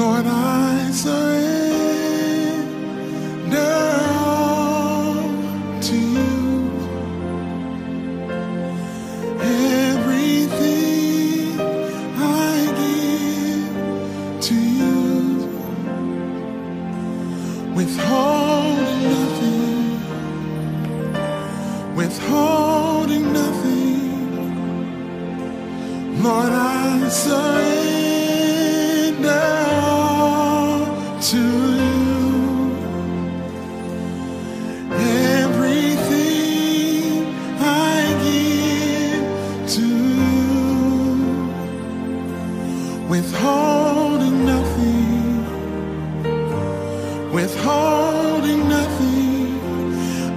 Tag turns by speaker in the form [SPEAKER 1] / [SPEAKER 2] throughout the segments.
[SPEAKER 1] Lord, I surrender all to you. Everything I give to you, withholding nothing, withholding nothing. Lord, I surrender withholding nothing.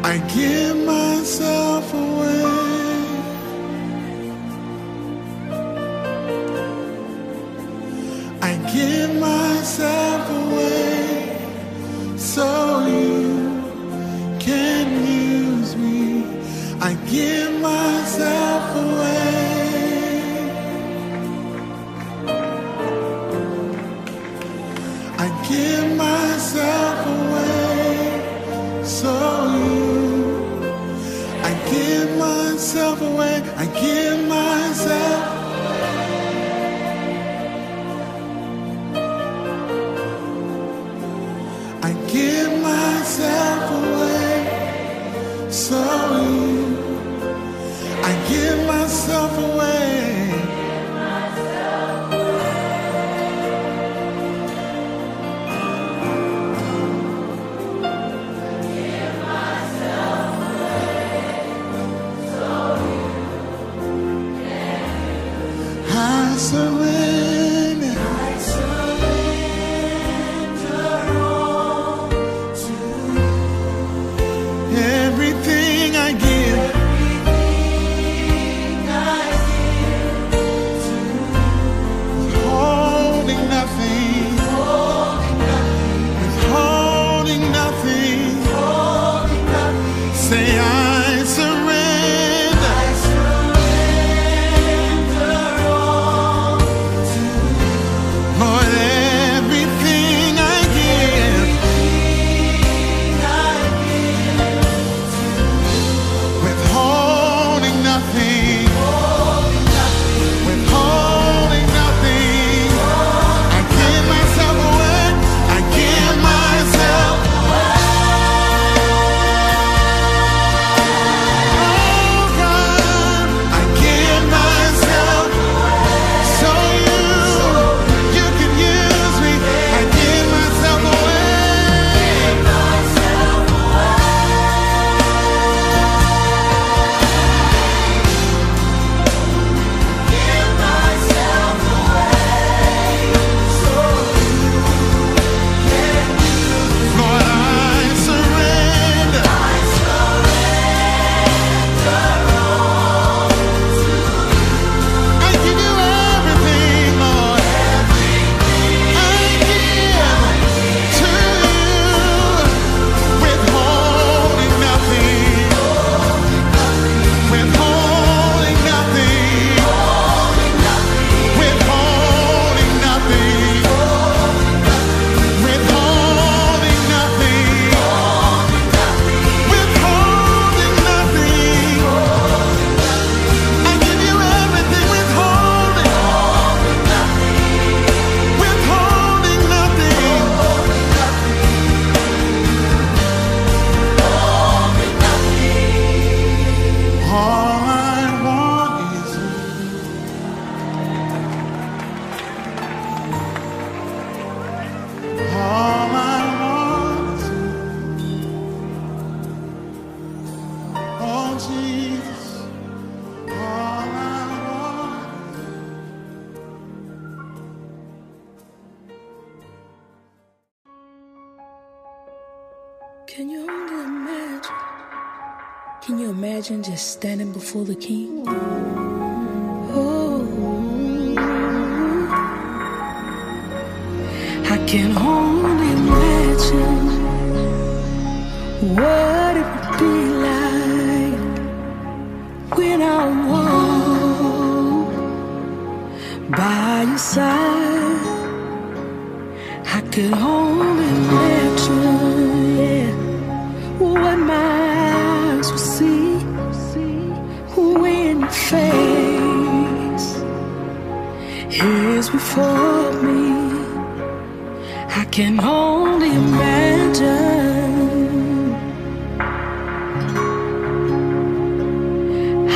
[SPEAKER 1] I give myself away. I give myself away so you can use me. I give myself away. Away. I give myself. I give
[SPEAKER 2] Can you only imagine? Can you imagine just standing before the king? Oh, I can only. face is before me. I can only imagine.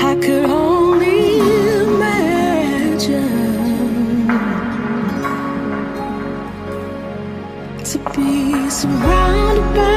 [SPEAKER 2] I could only imagine to be surrounded by.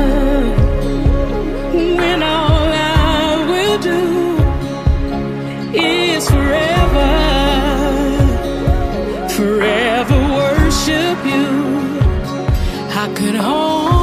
[SPEAKER 2] could hold.